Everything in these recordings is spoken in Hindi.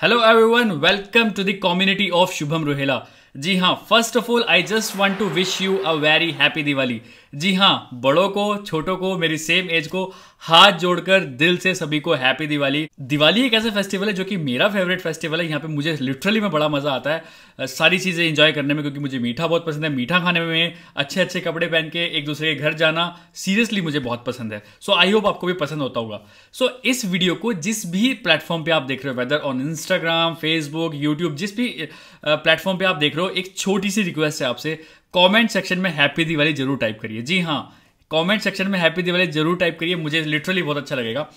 Hello everyone, welcome to the community of Shubham Rohila. जी हाँ first of all I just want to wish you a very happy Diwali जी हाँ बड़ों को छोटों को मेरी सेम एज को हाथ जोड़कर दिल से सभी को हैप्पी दिवाली दिवाली एक ऐसा फेस्टिवल है जो कि मेरा फेवरेट फेस्टिवल है। यहाँ पे मुझे लिटरली में बड़ा मज़ा आता है। सारी चीज़ें इंजॉय करने में क्योंकि मुझे मीठा बहुत पसंद है। मीठा खाने में अच्छे अच्छे कपड़े पहन के एक दूसरे के घर जाना सीरियसली मुझे बहुत पसंद है। सो आई होप आपको भी पसंद होता होगा। सो so, इस वीडियो को जिस भी प्लेटफॉर्म पे आप देख रहे हो whether on Instagram Facebook YouTube जिस भी प्लेटफॉर्म पे आप देख रहे हो एक छोटी सी रिक्वेस्ट है आपसे। कमेंट सेक्शन में हैप्पी दिवाली ज़रूर टाइप करिए। जी हाँ कमेंट सेक्शन में हैप्पी दिवाली ज़रूर टाइप करिए। मुझे लिटरली बहुत अच्छा लगेगा।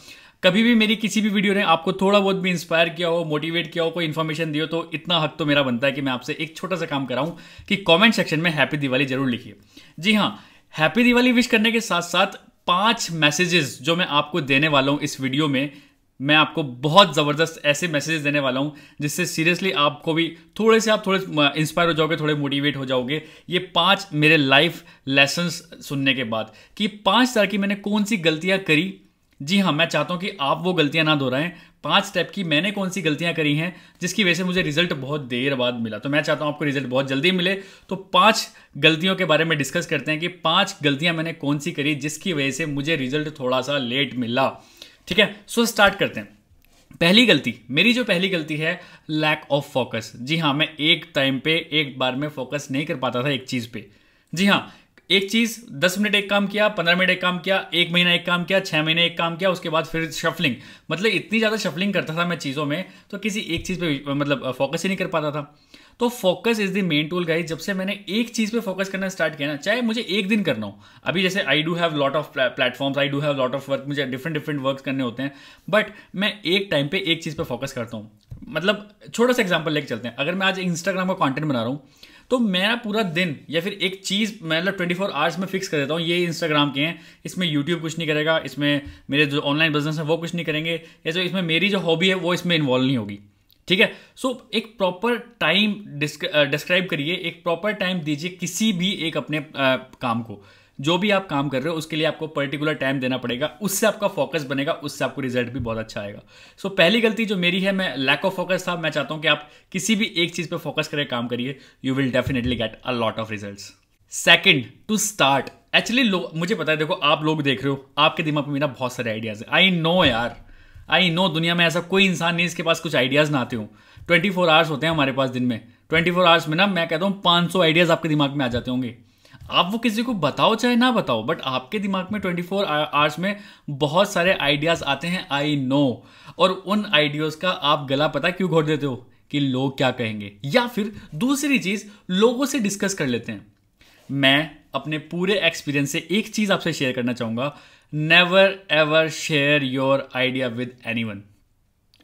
कभी भी मेरी किसी भी वीडियो ने आपको थोड़ा बहुत भी इंस्पायर किया हो मोटिवेट किया हो, कोई इन्फॉर्मेशन दियो तो इतना हक तो मेरा बनता है कि मैं आपसे एक छोटा सा काम कराऊं कि कमेंट सेक्शन में हैप्पी दिवाली ज़रूर लिखिए। जी हाँ हैप्पी दिवाली विश करने के साथ साथ पाँच मैसेजेस जो मैं आपको देने वाला हूँ इस वीडियो में मैं आपको बहुत ज़बरदस्त ऐसे मैसेजेस देने वाला हूँ, जिससे सीरियसली आपको भी थोड़े से आप थोड़े इंस्पायर हो जाओगे, थोड़े मोटिवेट हो जाओगे। ये पाँच मेरे लाइफ लेसन्स सुनने के बाद कि पाँच तरह की मैंने कौन सी गलतियाँ करी? जी हाँ मैं चाहता हूँ कि आप वो गलतियाँ ना दोहराएँ। पाँच स्टेप की मैंने कौन सी गलतियाँ करी हैं, जिसकी वजह से मुझे रिज़ल्ट बहुत देर बाद मिला। तो मैं चाहता हूँ आपको रिज़ल्ट बहुत जल्दी मिले। तो पाँच गलतियों के बारे में डिस्कस करते हैं कि पाँच गलतियाँ मैंने कौन सी करी, जिसकी वजह से मुझे रिज़ल्ट थोड़ा सा लेट मिला। ठीक है? सो स्टार्ट करते हैं। पहली गलती, मेरी जो पहली गलती है लैक ऑफ़ फोकस जी हाँ मैं एक टाइम पे, एक बार में फोकस नहीं कर पाता था एक चीज़ पे। जी हाँ एक चीज़, दस मिनट एक काम किया, पंद्रह मिनट एक काम किया, एक महीना एक काम किया, छह महीने एक काम किया, उसके बाद फिर शफलिंग मतलब इतनी ज़्यादा शफलिंग करता था मैं चीज़ों में तो किसी एक चीज़ पे मतलब फोकस ही नहीं कर पाता था। तो focus is the main tool guys जब से मैंने एक चीज़ पे फोकस करना स्टार्ट किया ना, चाहे मुझे एक दिन करना हो। अभी जैसे I do have lot of platforms I do have lot of work मुझे डिफरेंट डिफरेंट वर्क करने होते हैं बट मैं एक टाइम पे एक चीज़ पे फोकस करता हूँ। मतलब छोटा सा एग्ज़ाम्पल लेके चलते हैं। अगर मैं आज इंस्टाग्राम का कॉन्टेंट बना रहा हूँ तो मेरा पूरा दिन या फिर एक चीज़ मतलब ट्वेंटी फोर आवर्स में फिक्स कर देता हूँ ये इंस्टाग्राम के हैं। इसमें यूट्यूब कुछ नहीं करेगा इसमें मेरे जो ऑनलाइन बिज़नेस है वो कुछ नहीं करेंगे। या जो इसमें मेरी जो हॉबी है वो इसमें इन्वॉल्व नहीं होगी ठीक है? सो so, एक प्रॉपर टाइम डिस्क्राइब करिए एक प्रॉपर टाइम दीजिए किसी भी एक अपने आ, काम को। जो भी आप काम कर रहे हो उसके लिए आपको पर्टिकुलर टाइम देना पड़ेगा। उससे आपका फोकस बनेगा उससे आपको रिज़ल्ट भी बहुत अच्छा आएगा। सो so, पहली गलती जो मेरी है मैं लैक ऑफ़ फोकस था। मैं चाहता हूँ कि आप किसी भी एक चीज़ पे फोकस करें काम करिए। You will definitely get a lot of result second to start actually मुझे पता है देखो आप लोग देख रहे हो आपके दिमाग में मेरा बहुत सारे आइडियाज़ है। आई नो यार। आई नो दुनिया में ऐसा कोई इंसान नहीं इसके पास कुछ आइडियाज़ ना आते हो। ट्वेंटी फोर आवर्स होते हैं हमारे पास दिन में। ट्वेंटी फोर आवर्स में ना मैं कहता हूँ पाँच सौ आइडियाज़ आपके दिमाग में आ जाते होंगे। आप वो किसी को बताओ चाहे ना बताओ बट आपके दिमाग में ट्वेंटी फोर आवर्स में बहुत सारे आइडियाज़ आते हैं आई नो और उन आइडियाज़ का आप गला पता क्यों घोट देते हो? कि लोग क्या कहेंगे? या फिर दूसरी चीज़, लोगों से डिस्कस कर लेते हैं। मैं अपने पूरे एक्सपीरियंस से एक चीज़ आपसे शेयर करना चाहूँगा। Never ever share your idea with any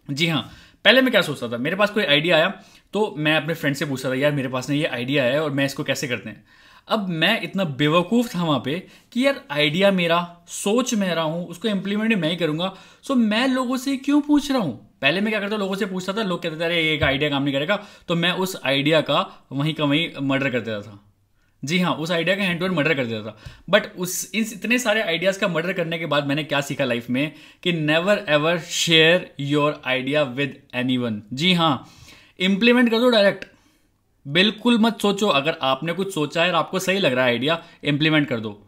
जी हाँ पहले मैं क्या सोचता था? मेरे पास कोई आइडिया आया तो मैं अपने फ्रेंड से पूछता था, यार, मेरे पास ना ये आइडिया है और मैं इसको कैसे करते हैं? अब मैं इतना बेवकूफ़ था वहाँ पे कि यार आइडिया मेरा, सोच मेरा हूँ, उसको इंप्लीमेंट मैं ही करूँगा। सो मैं लोगों से क्यों पूछ रहा हूँ? पहले मैं क्या करता लोगों से पूछता था, लोग कहते थे, अरे एक आइडिया काम नहीं करेगा। तो मैं उस आइडिया का वहीं का वहीं मर्डर कर देता था। जी हाँ उस आइडिया का हैंड टू मर्डर कर देता था। बट उस, इस इतने सारे आइडियाज़ का मर्डर करने के बाद मैंने क्या सीखा लाइफ में? कि never ever share your idea with any जी हाँ इंप्लीमेंट कर दो डायरेक्ट बिल्कुल मत सोचो अगर आपने कुछ सोचा है और आपको सही लग रहा है आइडिया इंप्लीमेंट कर दो।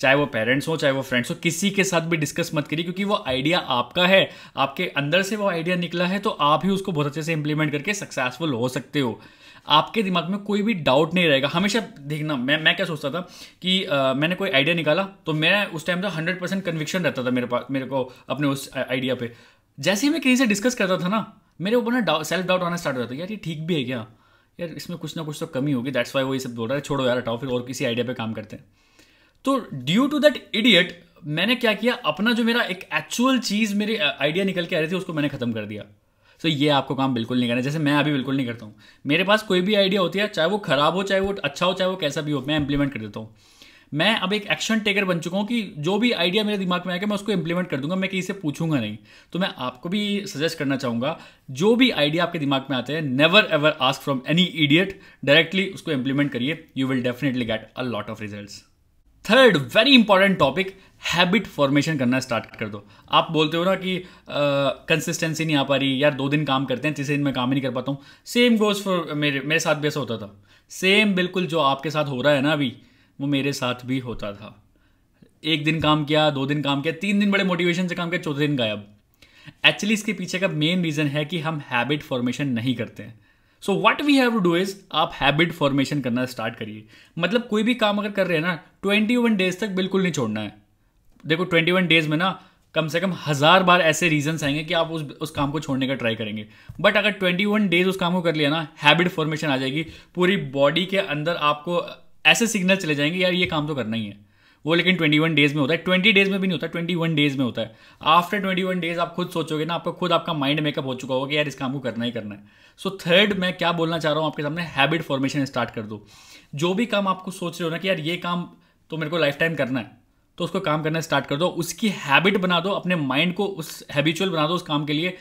चाहे वो पेरेंट्स हो चाहे वो फ्रेंड्स हो किसी के साथ भी डिस्कस मत करिए क्योंकि वो आइडिया आपका है आपके अंदर से वो आइडिया निकला है तो आप ही उसको बहुत अच्छे से इंप्लीमेंट करके सक्सेसफुल हो सकते हो। आपके दिमाग में कोई भी डाउट नहीं रहेगा। हमेशा देखना मैं मैं क्या सोचता था कि आ, मैंने कोई आइडिया निकाला तो मैं उस टाइम तो हंड्रेड परसेंट कन्विक्शन रहता था मेरे पास मेरे को अपने उस आइडिया पे। जैसे ही मैं किसी से डिस्कस करता था ना मेरे ऊपर ना सेल्फ डाउट आना स्टार्ट हो जाता यार ये ठीक भी है क्या? यार, इसमें कुछ ना कुछ तो कमी होगी दैट्स वाई वो ये सब बोल रहा है, छोड़ो यार, हटाओ, फिर और किसी आइडिया पे काम करते हैं। तो ड्यू टू दैट इडियट मैंने क्या किया, अपना जो मेरा एक एक्चुअल चीज़, मेरी आइडिया निकल के आ रही थी, उसको मैंने खत्म कर दिया। सो ये आपको काम बिल्कुल नहीं करना जैसे मैं अभी बिल्कुल नहीं करता हूँ। मेरे पास कोई भी आइडिया होती है, चाहे वो खराब हो, चाहे वो अच्छा हो, चाहे वो कैसा भी हो, मैं इंप्लीमेंट कर देता हूँ। मैं अब एक एक्शन टेकर बन चुका हूँ कि जो भी आइडिया मेरे दिमाग में आएगा मैं उसको इंप्लीमेंट कर दूँगा, मैं किसी से पूछूँगा नहीं। तो मैं आपको भी सजेस्ट करना चाहूँगा, जो भी आइडिया आपके दिमाग में आते हैं never ever ask from any idiot directly उसको इंप्लीमेंट करिए you will definitely get a lot of result third very important topic habit formation करना स्टार्ट कर दो। आप बोलते हो ना कि कंसिस्टेंसी नहीं आ पा रही, यार दो दिन काम करते हैं, तीसरे दिन मैं काम ही नहीं कर पाता हूँ। सेम गोज फॉर मेरे मेरे साथ भी ऐसा होता था। सेम बिल्कुल जो आपके साथ हो रहा है ना अभी वो मेरे साथ भी होता था। एक दिन काम किया, दो दिन काम किया, तीन दिन बड़े मोटिवेशन से काम किया, चौथे दिन गायब। एक्चुअली इसके पीछे का मेन रीज़न है कि हम हैबिट फॉर्मेशन नहीं करते हैं। So what we have to do is आप हैबिट फॉर्मेशन करना स्टार्ट करिए। मतलब कोई भी काम अगर कर रहे हैं ना ट्वेंटी वन डेज़ तक बिल्कुल नहीं छोड़ना है। देखो ट्वेंटी वन डेज़ में ना, कम से कम हज़ार बार ऐसे रीजंस आएँगे कि आप उस उस काम को छोड़ने का ट्राई करेंगे। बट अगर ट्वेंटी वन डेज़ उस काम को कर लिया ना हैबिट फॉर्मेशन आ जाएगी। पूरी बॉडी के अंदर आपको ऐसे सिग्नल चले जाएँगे यार ये काम तो करना ही है। वो लेकिन ट्वेंटी वन डेज़ में होता है। ट्वेंटी डेज़ में भी नहीं होता ट्वेंटी वन डेज़ में होता है। आफ्टर ट्वेंटी वन डेज़ आप खुद सोचोगे ना आपका खुद आपका माइंड मेकअप हो चुका होगा कि यार इस काम को करना ही करना है। सो so, थर्ड मैं क्या बोलना चाह रहा हूँ आपके सामने हैबिट फॉर्मेशन स्टार्ट कर दो। जो भी काम आपको सोच रहे हो ना कि यार ये काम तो मेरे को लाइफ टाइम करना है तो उसको काम करना स्टार्ट कर दो। उसकी हैबिट बना दो अपने माइंड को उस हैबिचुअल बना दो उस काम के लिए।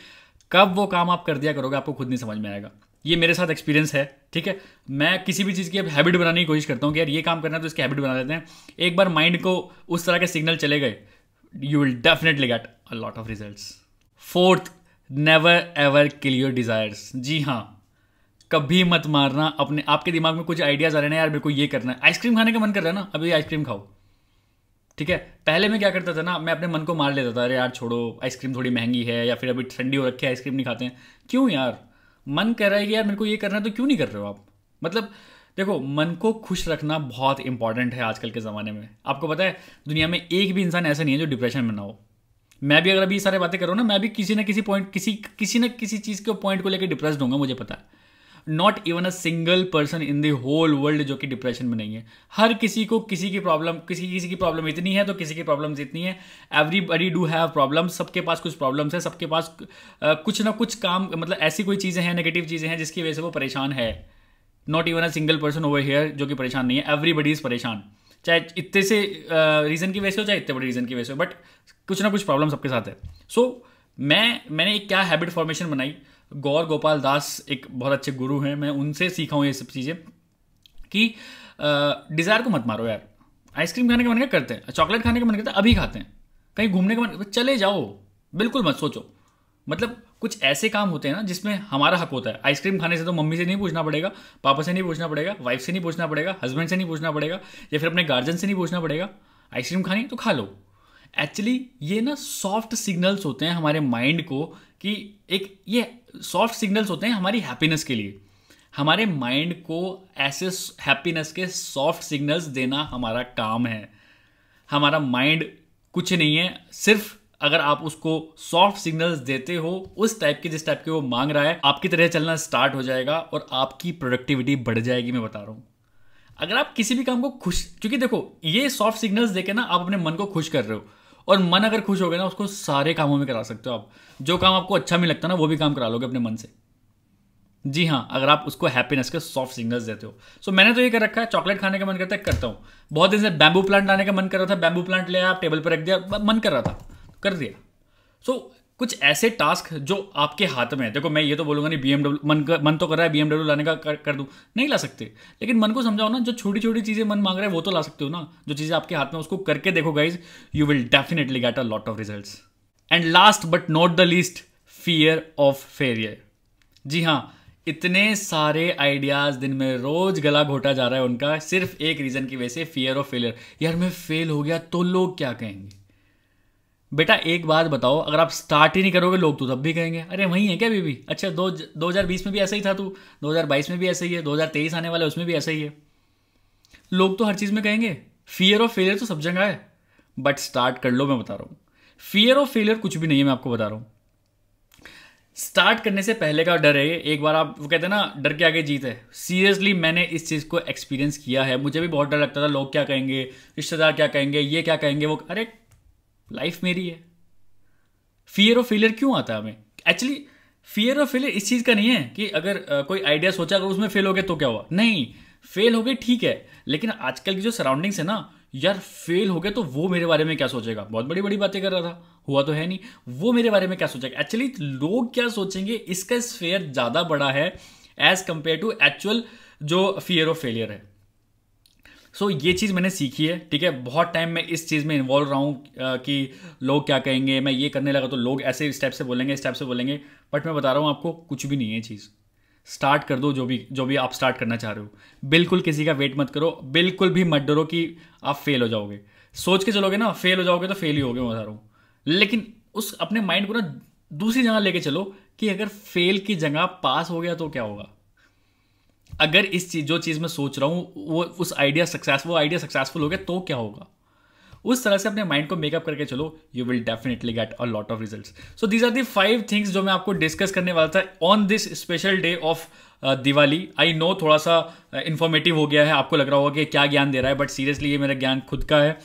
कब वो काम आप कर दिया करोगे आपको खुद नहीं समझ में आएगा। ये मेरे साथ एक्सपीरियंस है, ठीक है? मैं किसी भी चीज़ की अब हैबिट बनाने की कोशिश करता हूँ कि यार ये काम करना है तो इसकी हैबिट बना लेते हैं। एक बार माइंड को उस तरह के सिग्नल चले गए you will definitely get a lot of result fourth never ever kill your desires जी हाँ कभी मत मारना अपने, आपके दिमाग में कुछ आइडियाज़ आ रहे हैं यार मेरे को ये करना है। आइसक्रीम खाने का मन कर रहा है ना, अभी आइसक्रीम खाओ। ठीक है? पहले मैं क्या करता था ना, मैं अपने मन को मार लेता था, अरे यार छोड़ो आइसक्रीम थोड़ी महँगी है या फिर अभी ठंडी हो रखी है आइसक्रीम नहीं खाते हैं। क्यों यार? मन कर रहा है कि यार मेरे को ये करना है तो क्यों नहीं कर रहे हो आप? मतलब देखो, मन को खुश रखना बहुत इंपॉर्टेंट है आजकल के ज़माने में। आपको पता है, दुनिया में एक भी इंसान ऐसा नहीं है जो डिप्रेशन में ना हो। मैं भी अगर अभी सारे बातें करूँ ना, मैं भी किसी ना किसी पॉइंट किसी किसी न किसी चीज़ के पॉइंट को लेकर डिप्रेस दूँगा मुझे पता है। Not even a single person in the whole world जो कि डिप्रेशन में नहीं है। हर किसी को किसी की प्रॉब्लम किसी किसी की प्रॉब्लम इतनी है तो किसी की प्रॉब्लम इतनी है। एवरीबडी डू हैव प्रॉब्लम सबके पास कुछ प्रॉब्लम्स है सबके पास कुछ ना कुछ काम मतलब ऐसी कोई चीज़ें हैं नेगेटिव चीज़ें हैं जिसकी वजह से वो परेशान है। Not even a single person over here जो कि परेशान नहीं है। एवरीबडी इज़ परेशान। चाहे इतने से रीज़न की वजह से हो चाहे इतने बड़े रीज़न की वजह से हो बट कुछ ना कुछ प्रॉब्लम सबके साथ है। सो so, मैं मैंने एक क्या हैबिट फॉर्मेशन बनाई? गौर गोपाल दास एक बहुत अच्छे गुरु हैं, मैं उनसे सीखा हूँ ये सब चीज़ें कि डिज़ायर को मत मारो यार। आइसक्रीम खाने का मन करते हैं चॉकलेट खाने का मन करता है, अभी खाते हैं। कहीं घूमने का मन, चले जाओ, बिल्कुल मत सोचो। मतलब कुछ ऐसे काम होते हैं ना जिसमें हमारा हक होता है। आइसक्रीम खाने से तो मम्मी से नहीं पूछना पड़ेगा, पापा से नहीं पूछना पड़ेगा वाइफ से नहीं पूछना पड़ेगा हस्बैंड से नहीं पूछना पड़ेगा, या फिर अपने गार्जियन से नहीं पूछना पड़ेगा। आइसक्रीम खानी तो खा लो। एक्चुअली ये ना सॉफ्ट सिग्नल्स होते हैं हमारे माइंड को कि एक, ये सॉफ्ट सिग्नल्स होते हैं हमारी हैप्पीनेस के लिए। हमारे माइंड को ऐसे हैप्पीनेस के सॉफ्ट सिग्नल्स देना हमारा काम है। हमारा माइंड कुछ नहीं है, सिर्फ़ अगर आप उसको सॉफ्ट सिग्नल्स देते हो, उस टाइप के जिस टाइप के वो मांग रहा है, आपकी तरह चलना स्टार्ट हो जाएगा और आपकी प्रोडक्टिविटी बढ़ जाएगी, मैं बता रहा हूँ। अगर आप किसी भी काम को खुश, क्योंकि देखो, ये सॉफ्ट सिग्नल्स देके ना आप अपने मन को खुश कर रहे हो। और मन अगर खुश हो गया ना, उसको सारे कामों में करा सकते हो आप। जो काम आपको अच्छा नहीं लगता ना, वो भी काम करा लोगे अपने मन से। जी हाँ अगर आप उसको हैप्पीनेस के सॉफ्ट सिग्नल्स देते हो। सो मैंने तो ये कर रखा है चॉकलेट खाने का मन करता है, करता हूँ। बहुत दिन से बैम्बू प्लांट लाने का मन कर रहा था बैम्बू प्लांट ले आप टेबल पर रख दिया, मन कर रहा था, कर दिया। सो कुछ ऐसे टास्क जो आपके हाथ में है। देखो मैं ये तो बोलूँगा नहीं बीएमडब्ल्यू मन कर, मन तो कर रहा है बीएमडब्ल्यू लाने का कर, कर दूँ। नहीं ला सकते। लेकिन मन को समझाओ ना जो छोटी छोटी चीज़ें मन मांग रहा है वो तो ला सकते हो ना। जो चीज़ें आपके हाथ में उसको करके देखो guys you will definitely get a lot of result and last but not the least fear of failure जी हाँ इतने सारे आइडियाज़ दिन में रोज गला घोटा जा रहा है उनका। सिर्फ़ एक रीजन की वजह से फियर ऑफ़ फेलियर यार मैं फेल हो गया तो लोग क्या कहेंगे? बेटा, एक बात बताओ, अगर आप स्टार्ट ही नहीं करोगे, लोग तो तब भी कहेंगे, अरे, वही है क्या अभी भी अच्छा दो दो हज़ार बीस में भी ऐसा ही था तू, दो हज़ार बाईस में भी ऐसा ही है, दो हज़ार तेईस आने वाला उसमें भी ऐसा ही है। लोग तो हर चीज़ में कहेंगे फियर ऑफ़ फेलियर तो सब जगह है बट स्टार्ट कर लो, मैं बता रहा हूँ। फियर ऑफ़ फेलियर कुछ भी नहीं है, मैं आपको बता रहा हूँ। स्टार्ट करने से पहले का डर है एक बार आप, वो कहते हैं ना, डर के आगे जीत है। सीरियसली मैंने इस चीज़ को एक्सपीरियंस किया है, मुझे भी बहुत डर लगता था, लोग क्या कहेंगे, रिश्तेदार क्या कहेंगे, ये क्या कहेंगे, वो, अरे लाइफ मेरी है। फियर ऑफ़ फेलियर क्यों आता है हमें? एक्चुअली फियर ऑफ़ फेलियर इस चीज़ का नहीं है कि अगर कोई आइडिया सोचा, अगर उसमें फेल हो गए तो क्या हुआ? नहीं फेल हो गए ठीक है, लेकिन आजकल की जो सराउंडिंग्स है ना, यार फेल हो गया तो वो मेरे बारे में क्या सोचेगा? बहुत बड़ी बड़ी बातें कर रहा था, हुआ तो है नहीं। वो मेरे बारे में क्या सोचेगा? एक्चुअली लोग क्या सोचेंगे, इसका स्फेयर ज़्यादा बड़ा है एज कंपेयर टू एक्चुअल जो फियर ऑफ़ फेलियर है। सो so, ये चीज़ मैंने सीखी है ठीक है? बहुत टाइम मैं इस चीज़ में इन्वॉल्व रहा हूँ कि लोग क्या कहेंगे मैं ये करने लगा तो लोग ऐसे स्टेप से बोलेंगे स्टेप से बोलेंगे बट मैं बता रहा हूँ आपको कुछ भी नहीं है चीज़। स्टार्ट कर दो जो भी जो भी आप स्टार्ट करना चाह रहे हो। बिल्कुल किसी का वेट मत करो बिल्कुल भी मत डरो कि आप फेल हो जाओगे। सोच के चलोगे ना फेल हो जाओगे तो फेल ही होगे मैं बता रहा हूँ। लेकिन उस अपने माइंड को ना दूसरी जगह लेके चलो कि अगर फेल की जगह पास हो गया तो क्या होगा? अगर इस चीज़ जो चीज़ मैं सोच रहा हूँ वो उस आइडिया सक्सेस वो आइडिया सक्सेसफुल हो गया तो क्या होगा? उस तरह से अपने माइंड को मेकअप करके चलो you will definitely get a lot of result so these are the five things जो मैं आपको डिस्कस करने वाला था on this special day of Diwali I know थोड़ा सा इन्फॉर्मेटिव uh, हो गया है आपको लग रहा होगा कि क्या ज्ञान दे रहा है बट सीरियसली ये मेरा ज्ञान खुद का है।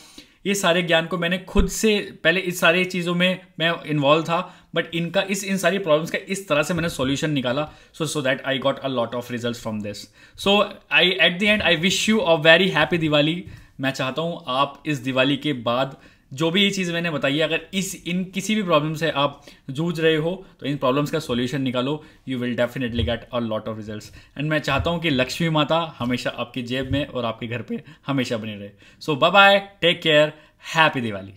ये सारे ज्ञान को मैंने खुद से पहले इस सारी चीज़ों में मैं इन्वॉल्व था। बट इनका, इस, इन सारी प्रॉब्लम्स का इस तरह से मैंने सॉल्यूशन निकाला so so that I got a lot of result from this so I at the end I wish you a very happy Diwali मैं चाहता हूँ आप इस दिवाली के बाद जो भी ये चीज़ मैंने बताई है, अगर इस, इन किसी भी प्रॉब्लम से आप जूझ रहे हो तो इन प्रॉब्लम्स का सॉल्यूशन निकालो। You will definitely get a lot of results and मैं चाहता हूँ कि लक्ष्मी माता हमेशा आपकी जेब में और आपके घर पे हमेशा बनी रहे। So bye bye take care happy Diwali